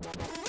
Thank you.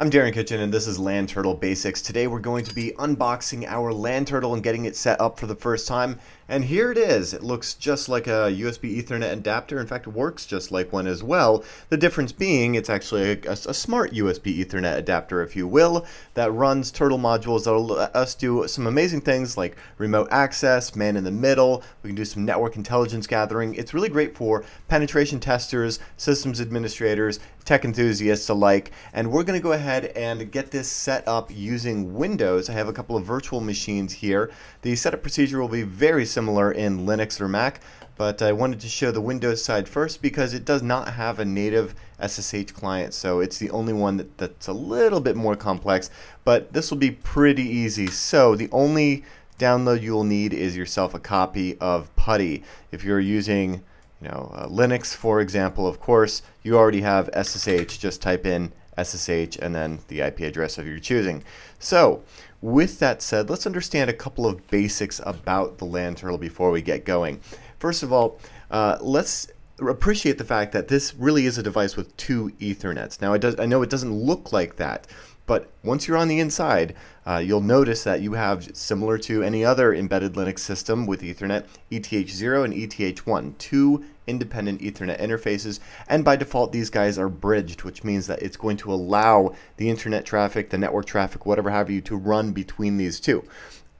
I'm Darren Kitchen and this is LAN Turtle Basics. Today we're going to be unboxing our LAN Turtle and getting it set up for the first time. And here it is. It looks just like a USB Ethernet adapter. In fact, it works just like one as well. The difference being it's actually a, a, a smart USB Ethernet adapter, if you will, that runs Turtle modules that will let us do some amazing things like remote access, man in the middle. We can do some network intelligence gathering. It's really great for penetration testers, systems administrators, tech enthusiasts alike. And we're going to go ahead and get this set up using Windows. I have a couple of virtual machines here. The setup procedure will be very similar similar in Linux or Mac, but I wanted to show the Windows side first because it does not have a native SSH client, so it's the only one that, that's a little bit more complex, but this will be pretty easy. So the only download you'll need is yourself a copy of PuTTY. If you're using you know, uh, Linux, for example, of course, you already have SSH. Just type in SSH and then the IP address of your choosing. So with that said, let's understand a couple of basics about the LAN Turtle before we get going. First of all, uh, let's appreciate the fact that this really is a device with two Ethernets. Now, does, I know it doesn't look like that, but once you're on the inside, uh, you'll notice that you have, similar to any other embedded Linux system with Ethernet, ETH0 and ETH1, two independent Ethernet interfaces. And by default, these guys are bridged, which means that it's going to allow the internet traffic, the network traffic, whatever have you, to run between these two.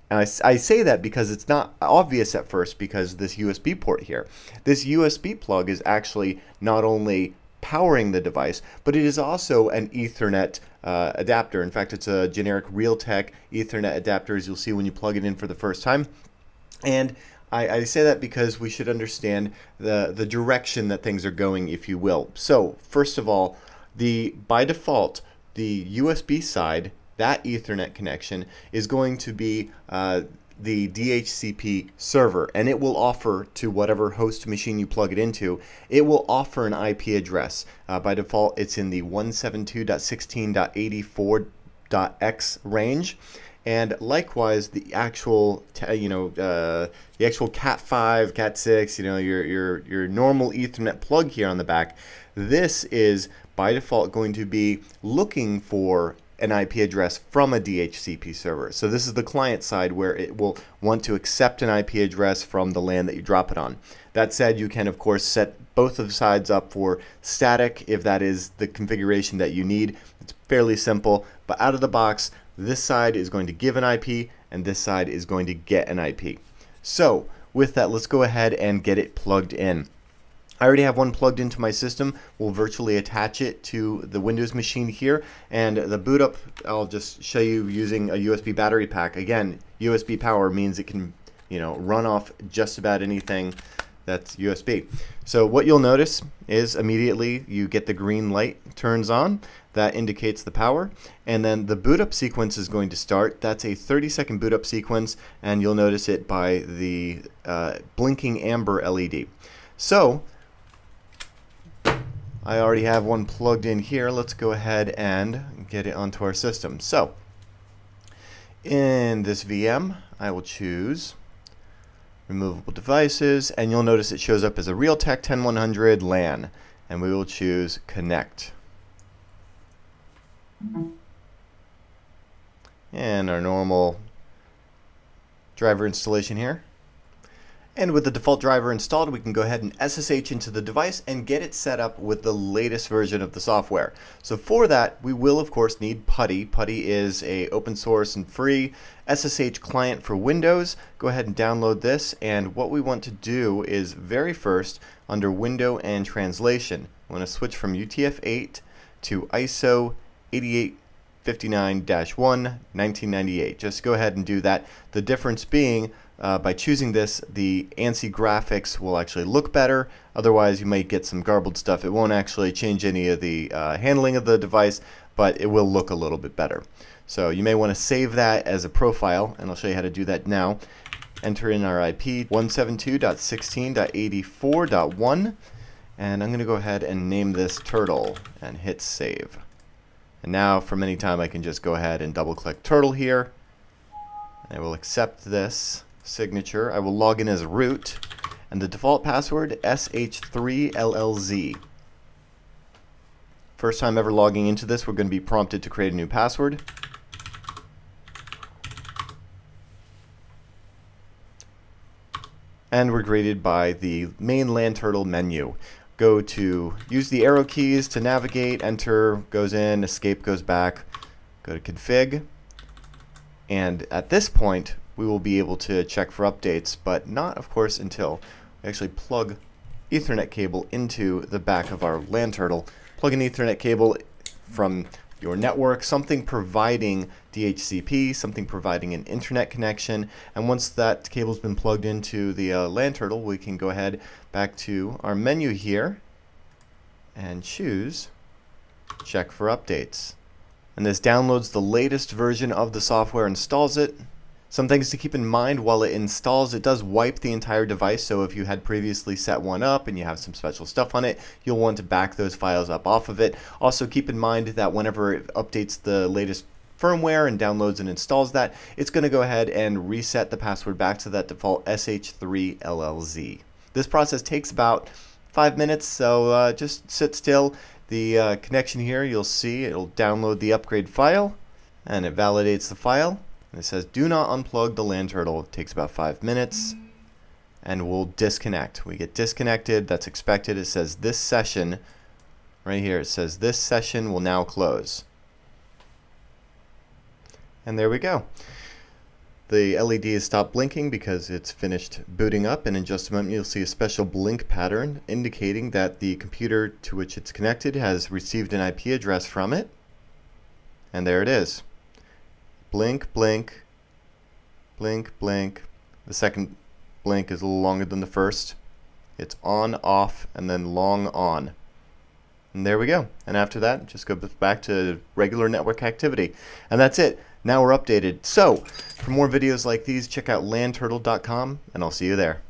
And I, I, say that because it's not obvious at first because this USB port here. This USB plug is actually not only powering the device, but it is also an Ethernet uh, adapter. In fact, it's a generic Realtek Ethernet adapter, as you'll see when you plug it in for the first time. And I, I, say that because we should understand the, the direction that things are going, if you will. So, first of all, the by default, the USB side, that Ethernet connection, is going to be uh, the DHCP server and it will offer to whatever host machine you plug it into, it will offer an IP address. Uh, by default, it's in the 172.16.84.x range. And likewise, the actual, you know, uh, the actual Cat5, Cat6, you know, your, your, your normal Ethernet plug here on the back, this is by default going to be looking for an IP address from a DHCP server. So this is the client side where it will want to accept an IP address from the LAN that you drop it on. That said, you can of course set both of the sides up for static if that is the configuration that you need. It's fairly simple, but out of the box, this side is going to give an IP and this side is going to get an IP. So with that, let's go ahead and get it plugged in. I already have one plugged into my system. We'll virtually attach it to the Windows machine here. And the boot up, I'll just show you using a USB battery pack. Again, USB power means it can you know, run off just about anything that's USB. So what you'll notice is immediately you get the green light turns on. That indicates the power. And then the boot up sequence is going to start. That's a 30 second boot up sequence. And you'll notice it by the uh, blinking amber LED. So I already have one plugged in here. Let's go ahead and get it onto our system. So, in this VM, I will choose removable devices, and you'll notice it shows up as a Realtek 10100 LAN, and we will choose connect. And our normal driver installation here. And with the default driver installed, we can go ahead and SSH into the device and get it set up with the latest version of the software. So for that, we will of course need PuTTY. PuTTY is a open source and free SSH client for Windows. Go ahead and download this. And what we want to do is very first, under Window and Translation, we want to switch from UTF-8 to ISO 8859-1 1998. Just go ahead and do that. The difference being uh, by choosing this, the ANSI graphics will actually look better. Otherwise, you might get some garbled stuff. It won't actually change any of the uh, handling of the device, but it will look a little bit better. So you may want to save that as a profile, and I'll show you how to do that now. Enter in our IP 172.16.84.1, and I'm going to go ahead and name this turtle and hit save. And now from any time I can just go ahead and double click turtle here. I will accept this signature. I will log in as root, and the default password sh3llz. First time ever logging into this, we're going to be prompted to create a new password. And we're greeted by the main LAN Turtle menu. Go to use the arrow keys to navigate, enter goes in, escape goes back, go to config. And at this point, we will be able to check for updates, but not, of course, until we actually plug Ethernet cable into the back of our LAN Turtle. Plug an Ethernet cable from your network, something providing DHCP, something providing an internet connection, and once that cable's been plugged into the uh, LAN Turtle, we can go ahead back to our menu here and choose check for updates. And this downloads the latest version of the software, installs it, some things to keep in mind while it installs, it does wipe the entire device, so if you had previously set one up and you have some special stuff on it, you'll want to back those files up off of it. Also keep in mind that whenever it updates the latest firmware and downloads and installs that, it's going to go ahead and reset the password back to that default SH3LLZ. This process takes about five minutes, so uh, just sit still. The uh, connection here, you'll see it'll download the upgrade file, and it validates the file. It says, do not unplug the LAN Turtle. It takes about five minutes. And we'll disconnect. We get disconnected. That's expected. It says this session, right here, it says this session will now close. And there we go. The LED has stopped blinking because it's finished booting up and in just a moment you'll see a special blink pattern indicating that the computer to which it's connected has received an IP address from it. And there it is blink, blink, blink, blink. The second blink is a little longer than the first. It's on, off, and then long on. And there we go. And after that, just go back to regular network activity. And that's it. Now we're updated. So, for more videos like these, check out lanturtle.com, and I'll see you there.